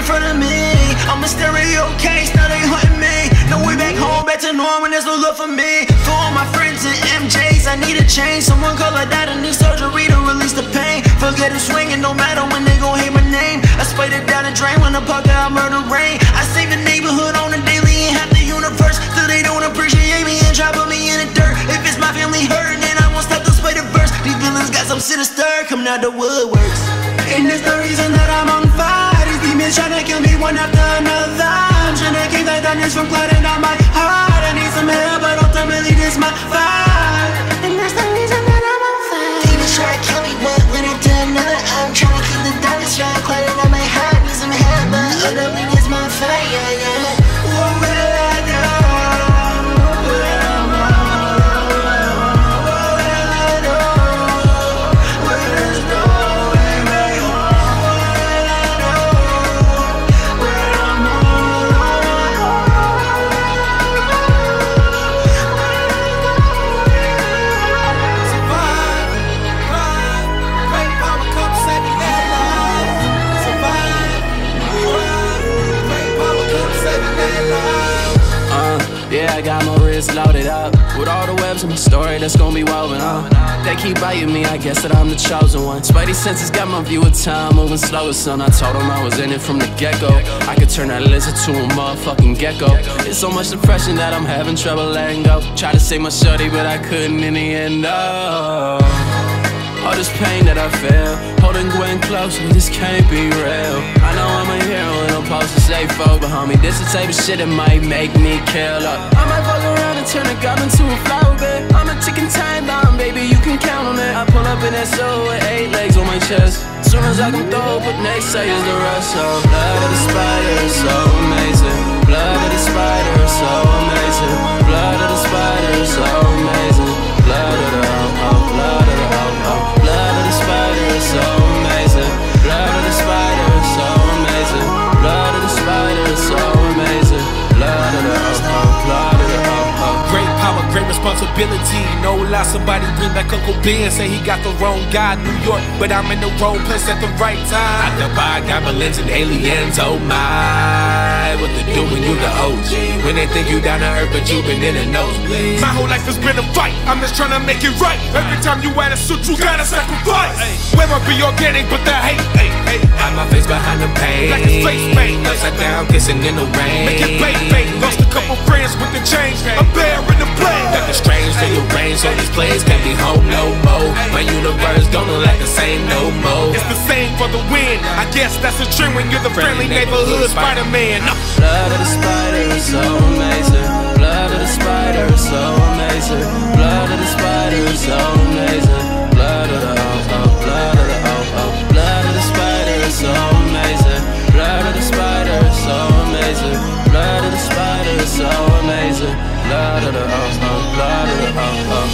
I'm a stereo case, now they hunting me. No way back home, back to normal, there's no love for me. For all my friends and MJs, I need a change. Someone call dad and need surgery to release the pain. Forget it swinging, no matter when they gon' hate my name. I splayed it down the drain when the pocket I murder rain. I save the neighborhood on the daily and half the universe. Still they don't appreciate me and try put me in the dirt. If it's my family hurting, then I won't stop to spray the verse. These villains got some sinister coming out the woodworks. And that's the reason that I'm on fire. Demons tryna kill me one after another. I'm tryna keep the darkness from flooding out my heart. I need some help, but ultimately this my fight. I got my wrist loaded up with all the webs in my story that's gonna be woven up. They keep biting me, I guess that I'm the chosen one. Spidey senses got my view of time moving slower, son. I told them I was in it from the get go. I could turn that lizard to a motherfucking gecko. It's so much depression that I'm having trouble letting go. Try to save my shorty, but I couldn't in the end. Oh. All this pain that I feel, holding Gwen close, this can't be real. To folk, but homie, this the type of shit that might make me kill up. I might fuck around and turn a gun into a flower bed. I'm a ticking time bomb, baby, you can count on it. I pull up in that soul with eight legs on my chest. Soon as I can throw, but next say is the rest. So blood of the spider so amazing. Blood of the spider so amazing. Blood responsibility. No lie, somebody bring back Uncle Ben. Say he got the wrong guy, New York, but I'm in the wrong place at the right time. I can buy goblins and aliens, oh my. The OG? When they think you down to earth, but you been in the nosebleed. My whole life has been a fight. I'm just trying to make it right. Every time you wear a suit, you gotta sacrifice. Where I be organic, but the hate, hey, hey. Hide my face behind the pain. Like a face paint. Upside down, kissing in the rain. Make it bait, bait. Lost a couple friends with the change. I'm bearing the blame. Got the strange for your brain, so these plays can't be home no more. My universe don't look like the same no more. It's the same for the win. I guess that's a trend when you're the friendly neighborhood Spider-Man. Uh. Blood blood of the ops, no blood of the ops.